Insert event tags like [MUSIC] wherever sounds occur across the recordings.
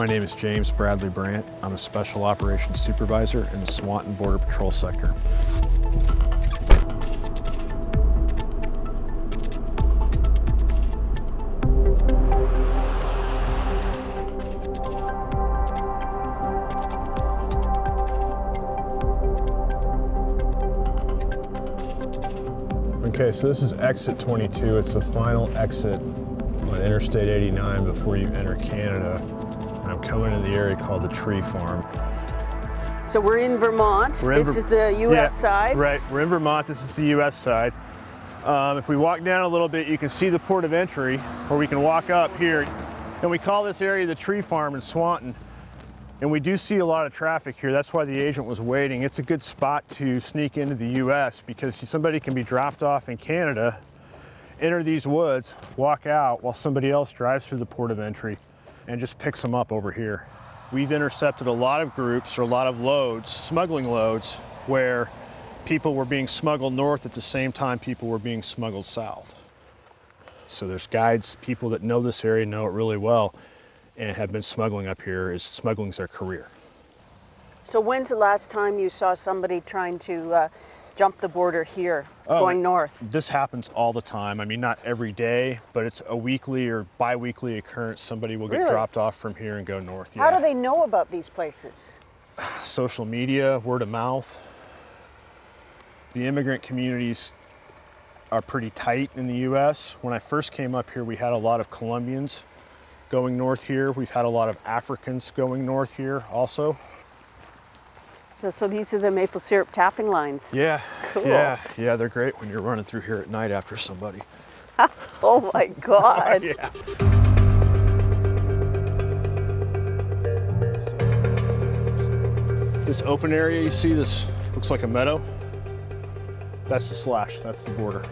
My name is James Bradley Brandt. I'm a Special Operations Supervisor in the Swanton Border Patrol Sector. Okay, so this is exit 22. It's the final exit on Interstate 89 before you enter Canada. I'm coming to the area called the Tree Farm. So we're in Vermont. We're in this Ver- is the U.S. Yeah, side. Right, we're in Vermont. This is the U.S. side. Um, if we walk down a little bit, you can see the port of entry, or we can walk up here. And we call this area the Tree Farm in Swanton. And we do see a lot of traffic here. That's why the agent was waiting. It's a good spot to sneak into the U.S. because somebody can be dropped off in Canada, enter these woods, walk out while somebody else drives through the port of entry and just picks them up over here. We've intercepted a lot of groups or a lot of loads, smuggling loads, where people were being smuggled north at the same time people were being smuggled south. So there's guides, people that know this area know it really well and have been smuggling up here is smuggling's their career. So when's the last time you saw somebody trying to uh, jump the border here, oh, going north? This happens all the time. I mean, not every day, but it's a weekly or bi-weekly occurrence. Somebody will get Really? dropped off from here and go north. How do they know about these places? [SIGHS] social media, word of mouth. The immigrant communities are pretty tight in the US. When I first came up here, we had a lot of Colombians going north here. We've had a lot of Africans going north here also. So these are the maple syrup tapping lines. Yeah. Cool. Yeah, yeah, they're great when you're running through here at night after somebody. [LAUGHS] Oh my [LAUGHS] oh, God. Yeah. This open area you see, this looks like a meadow. That's the slash, that's the border.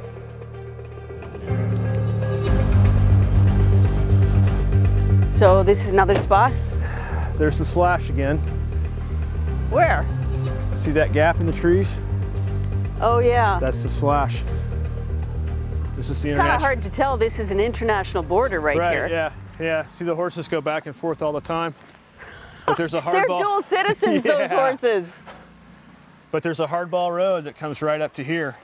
So this is another spot? There's the slash again. Where? See that gap in the trees? Oh yeah. That's the slash. This is the It's kind of hard to tell. This is an international border right, right, here. yeah, yeah. See the horses go back and forth all the time. But there's a hardball. [LAUGHS] They're hardball. dual citizens, those [LAUGHS] horses. But there's a hardball road that comes right up to here.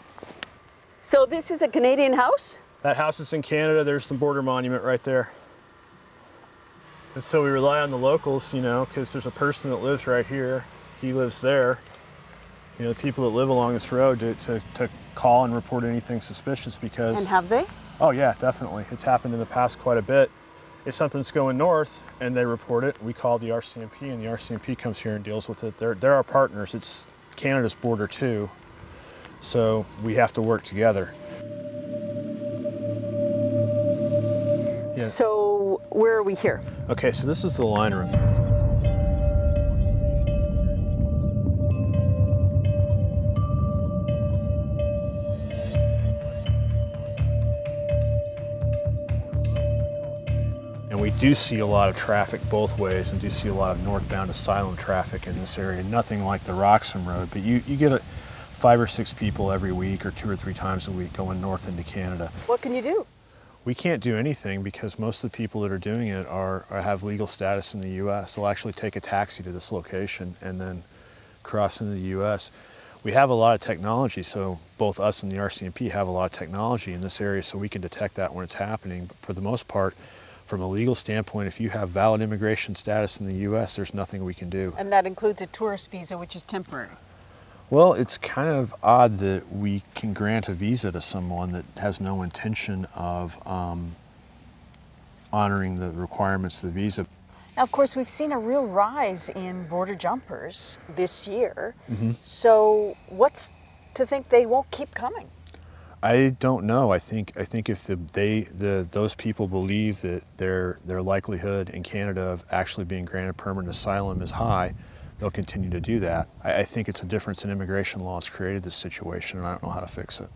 So this is a Canadian house? That house is in Canada. There's the border monument right there. And so we rely on the locals, you know, because there's a person that lives right here. He lives there. You know, the people that live along this road to, to, to call and report anything suspicious because, And have they? oh yeah, definitely. It's happened in the past quite a bit. If something's going north and they report it, we call the RCMP and the RCMP comes here and deals with it. They're, they're our partners. It's Canada's border too. So we have to work together. Yeah. So where are we here? Okay, so this is the line room. We do see a lot of traffic both ways and do see a lot of northbound asylum traffic in this area. Nothing like the Roxham Road, but you, you get a, five or six people every week or two or three times a week going north into Canada. What can you do? We can't do anything because most of the people that are doing it are, are have legal status in the U.S. They'll actually take a taxi to this location and then cross into the U.S. We have a lot of technology, so both us and the RCMP have a lot of technology in this area, so we can detect that when it's happening. But for the most part, from a legal standpoint, if you have valid immigration status in the U.S., there's nothing we can do. And that includes a tourist visa, which is temporary. Well, it's kind of odd that we can grant a visa to someone that has no intention of um, honoring the requirements of the visa. Now, of course, we've seen a real rise in border jumpers this year. So, what's to think they won't keep coming? I don't know. I think I think if the, they the those people believe that their their likelihood in Canada of actually being granted permanent asylum is high, they'll continue to do that. I, I think it's a difference in immigration laws created this situation, and I don't know how to fix it.